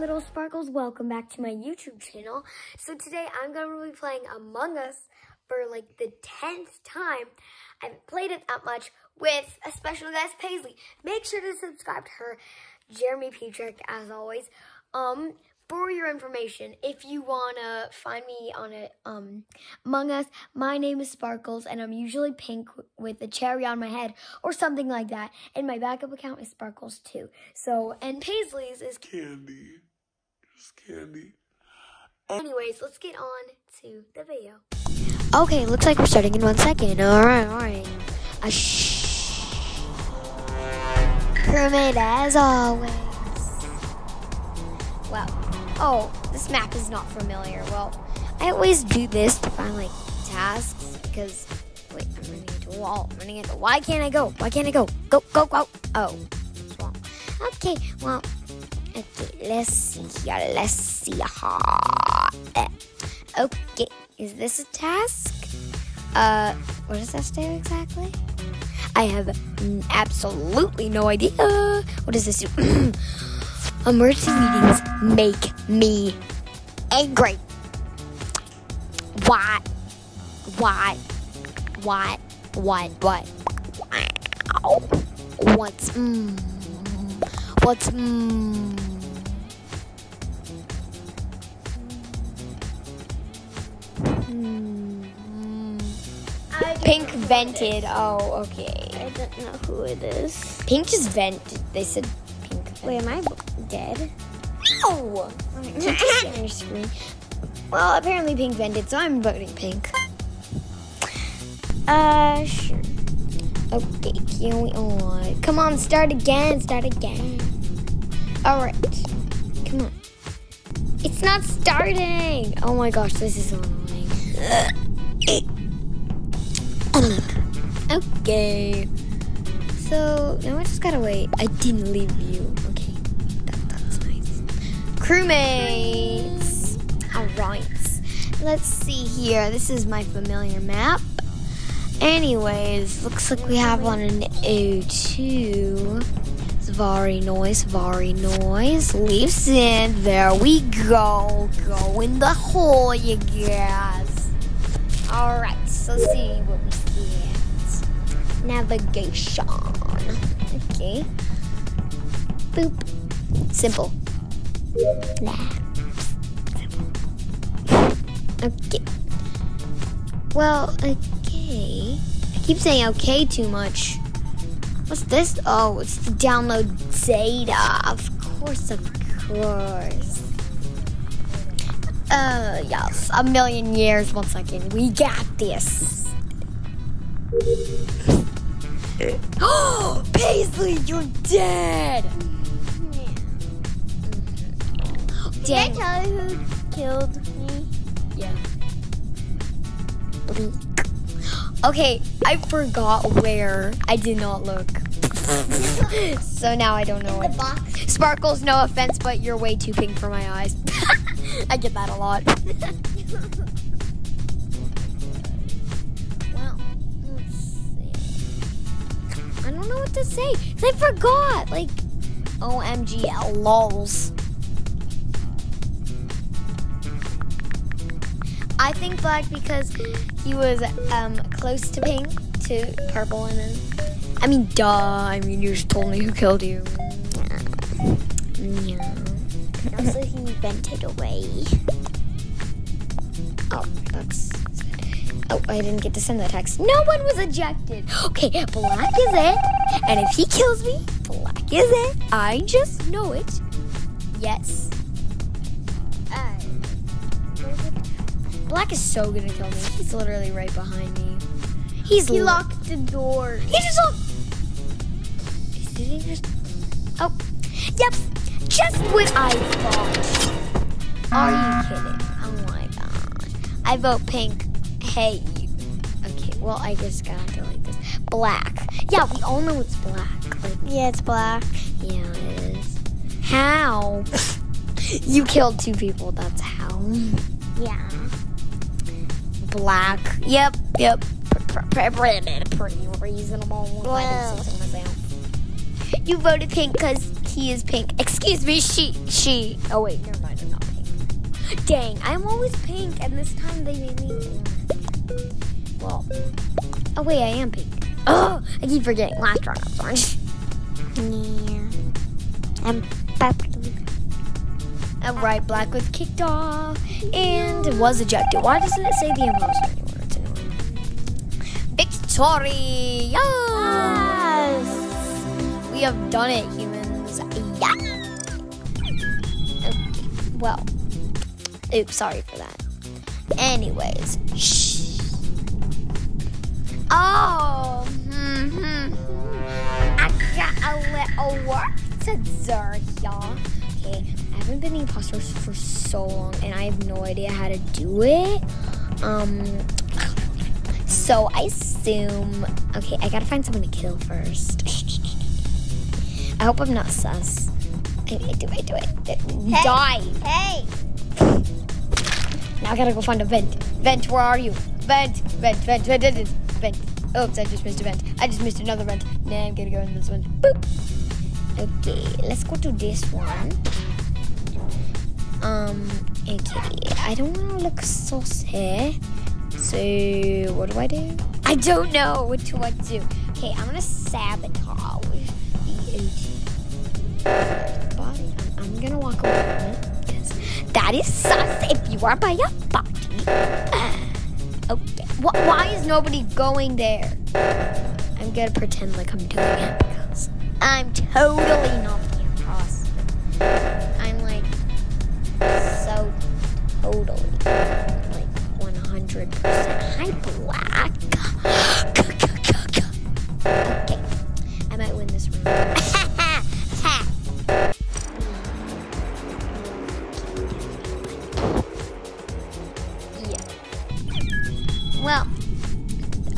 Little sparkles. Welcome back to my YouTube channel. So today I'm going to be playing Among Us for like the 10th time. I haven't played it that much with a special guest, Paizley. Make sure to subscribe to her, Jeremy Petrick, as always. Um, for your information, if you want to find me on it, um, Among Us, my name is Sparkles, and I'm usually pink with a cherry on my head or something like that. And my backup account is Sparkles too. So, and Paizley's is candy. Just candy. Anyways, let's get on to the video. Okay, looks like we're starting in one second. Alright, alright. A shh. Kermit as always. Well, oh, this map is not familiar. Well, I always do this to find like tasks because wait, I'm running into a wall. I'm running into why can't I go? Why can't I go? Go, go, go. Oh, wrong. Okay, well, okay, let's see here. Let's see. Ha. Eh. Okay, is this a task? Uh, what does that say exactly? I have absolutely no idea. What does this do? Emergency meetings make me angry. What? What? What? What? What? Wow. What's mm? What's mm? Pink vented. Oh, okay. I don't know who it is. Pink just vented. They said. Wait, am I dead? No! This on your screen. Well, apparently Pink vented, so I'm voting Pink. Uh, sure. Okay, can we on? Come on, start again, start again. Alright. Come on. It's not starting! Oh my gosh, this is annoying. okay. So, now I just gotta wait. I didn't leave you. Crewmates! Alright. Let's see here. This is my familiar map. Anyways, looks like we have on an O2. Very nice, very nice. Leaves in. There we go. Go in the hole, you guys. Alright, so let's see what we get. Navigation. Okay. Boop. Simple. Okay. Well, okay. I keep saying okay too much. What's this? Oh, it's the download data. Of course, of course. Uh, yes. A million years. One second. We got this. Oh, Paizley, you're dead. Did I tell you who killed me? Yeah. Okay, I forgot where. I did not look. so now I don't know The box. Sparkles, no offense, but you're way too pink for my eyes. I get that a lot. well, let's see. I don't know what to say. I forgot. Like, OMG, lols. I think black because he was um, close to pink to purple, and then I mean, duh. I mean, you just told me who killed you. Yeah. Also, he vented away. Oh, that's. Oh, I didn't get to send that text. No one was ejected. Okay, black is it. And if he kills me, black is it. I just know it. Yes. Black is so gonna kill me. He's literally right behind me. He's he locked the door. He just locked. Did he just? Oh, yep. Just what I thought. Are you kidding? Oh my god. I vote pink. Hey. you- Okay. Well, I just gotta delete this. Black. Yeah, we all know it's black. Like, Yeah, it's black. yeah, it is. How? you killed two people. That's how. Yeah. Black. Yep, yep. Pretty, reasonable. Well. You voted pink because he is pink. Excuse me, she, she. Oh wait, never mind. I'm not pink. Dang, I'm always pink, and this time they made me. Well, oh wait, I am pink. Oh, I keep forgetting. Last round I was orange. Yeah. I'm perfectly. Alright, Black was kicked off and was ejected. Why doesn't it say the imposter anywhere? It's annoying. Victory! Yes! We have done it, humans. Yeah! Okay, well. Oops, sorry for that. Anyways. Shh. Oh! Hmm, hmm. I got a little work to do, y'all. Okay, I haven't been the imposter for so long, and I have no idea how to do it. Um, so I assume. Okay, I gotta find someone to kill first. I hope I'm not sus. I, I do it, do it. Die! Hey! Now I gotta go find a vent. Vent, where are you? Vent, vent, vent, vent, vent, vent. Oops, I just missed a vent. I just missed another vent. Nah, I'm gonna go in this one. Boop. Okay, let's go to this one. Um, okay, I don't want to look here. So, what do I do? I don't know. What do I do? Okay, I'm gonna sabotage the OT body. I'm, gonna walk away from it that is sus if you are by your body. Okay, Wh- why is nobody going there? I'm gonna pretend like I'm doing it I'm totally not the imposter. I'm like so totally like 100%. Hi, Black. okay, I might win this round. yeah. Well,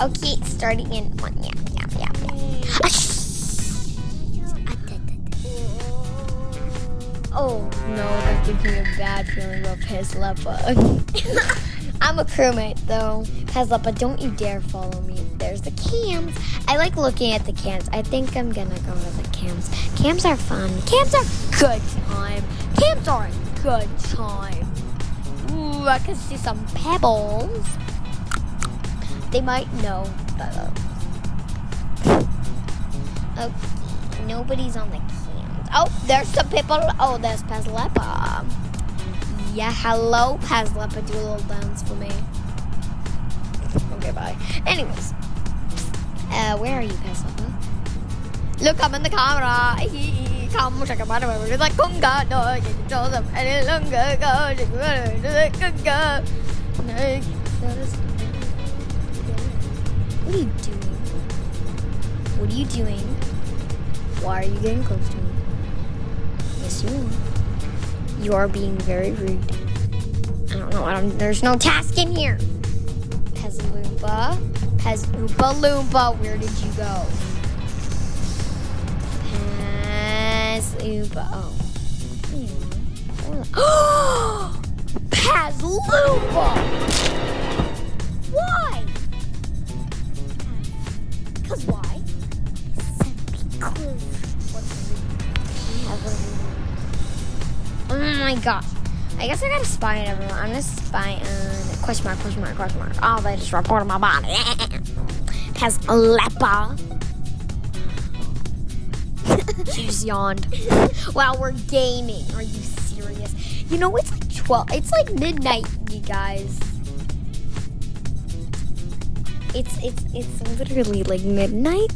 okay, starting in one. Yeah, Oh no, that gives me a bad feeling about Pezlepa. I'm a crewmate though. Pezlepa, don't you dare follow me. There's the cams. I like looking at the cams. I think I'm gonna go to the cams. Cams are fun. Cams are good time. Cams are a good time. Ooh, I can see some pebbles. They might know. But, okay, uh, nobody's on the. Oh, there's some people. Oh, there's Pazlepa. Yeah, hello, Pazlepa. Do a little dance for me. Okay, bye. Anyways, uh, where are you, Pazlepa? Look, I'm in the camera. Come, check my It's like Kunga. No, you can tell them any longer. Go, you can it. Kunga. What are you doing? What are you doing? Why are you getting close to me? Yes, you are. Being very rude. I don't know. I don't, there's no task in here. Pezaloompa. Pezloompa Loompa. Where did you go? Pezloompa. Oh. There you are. Oh. Pezloompa! Why? Because why? Oh my gosh. I guess I gotta spy on everyone. I'm gonna spy on question mark, question mark, question mark. Oh, they just reported my body. Has a leper. she just yawned. Wow, we're gaming. Are you serious? You know, it's like 12. It's like midnight, you guys. It's it's it's literally like midnight.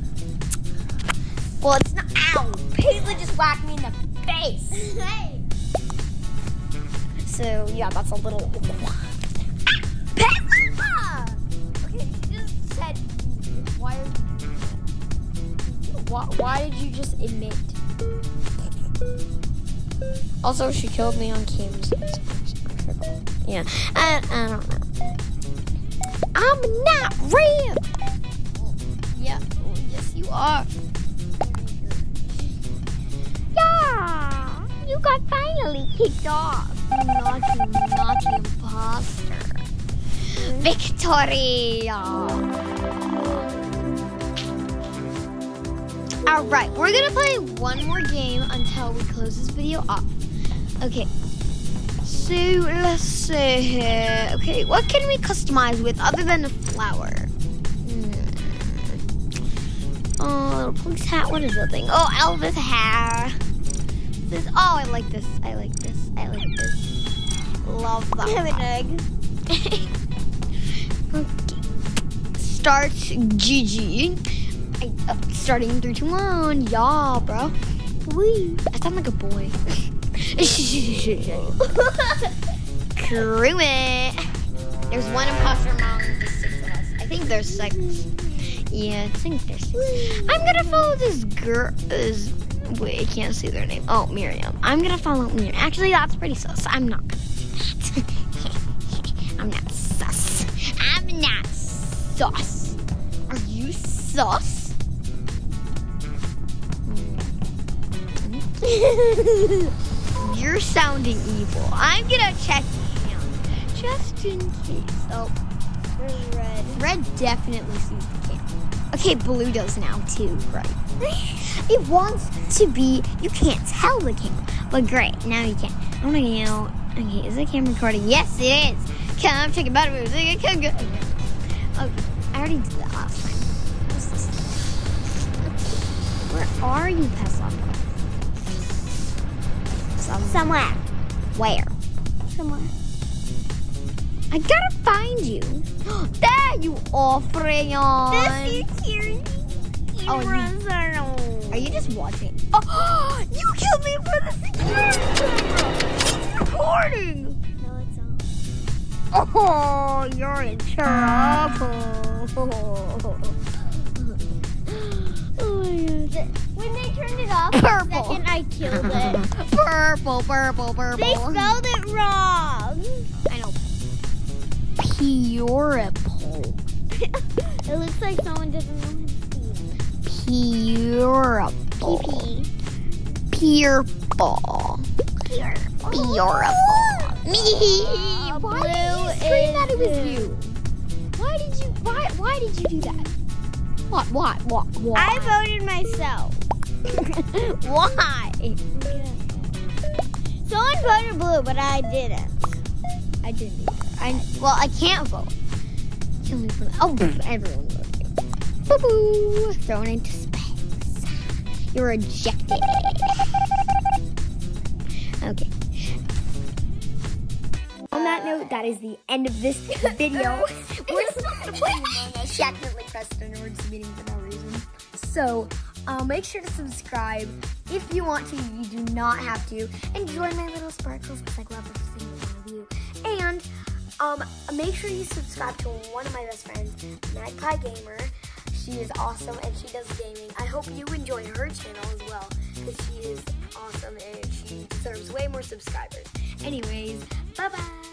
Well, it's not. Ow! Paizley just whacked me in the face. Hey! So yeah, that's a little. Okay, you just said. Why? Why, why did you just admit? Also, she killed me on Kim's. Yeah, I, I don't know. I'm not real. Yeah, yes you are. Yeah, you got finally kicked off. Naughty, naughty imposter. Victoria! All right, we're gonna play one more game until we close this video off. Okay. So let's see here. Okay, what can we customize with other than a flower? Hmm. Oh, little police hat. What is that thing? Oh, Elvis hair. This. Oh, I like this. I like this. I like this. Love that. Have an egg. okay. Start GG. I, uh, starting in three, two, one. Yeah, bro. Woo. I sound like a boy. Crew it. There's one imposter among the six of us. I think there's six. Yeah, I think there's six. I'm gonna follow this girl. Is wait, I can't see their name. Oh, Miriam. I'm gonna follow Miriam. Actually, that's pretty sus. I'm not. I'm not sus. I'm not sus. Are you sus? You're sounding evil. I'm gonna check him just in case. Oh, Where's red? red definitely sees the camera. Okay, blue does now too, right? It wants to be. You can't tell the camera, but great. Now you can. I'm gonna yell. Okay, is the camera recording? Yes, it is. Come check it out. Okay, come go. Okay, I already did that last time. What's this? Where are you, Peslock? Somewhere. Where? Somewhere. I gotta find you. there you are, Freyon. This is here. Oh, you- runs around. Are you just watching? Oh, you killed me for the security camera. It's recording. No, it's not. Oh, you're in trouble. Oh my god. When they turned it off, Purple. the second I killed it. Purple, purple, purple. they spelled it wrong. I know. Purple. it looks like someone doesn't know how to speak. Purple. Purple. Purple. Me. Why blue did you scream that it was you? Why did you? Why? Why did you do that? What? What? What? What? I voted myself. Why? Someone voted blue, but I didn't. I didn't. I well, I can't vote. Kill me for that. Oh, everyone. Boo boo. Thrown into space. You're ejected. Okay. On that note, that is the end of this video. We're still gonna play Among Us. She accidentally pressed emergency meeting for no reason. So, uh, make sure to subscribe if you want to. You do not have to. And join my little sparkles because I love every single one of you. And um, make sure you subscribe to one of my best friends, Magpie Gamer. She is awesome and she does gaming. I hope you enjoy her channel as well because she is awesome and she deserves way more subscribers. Anyways, bye bye.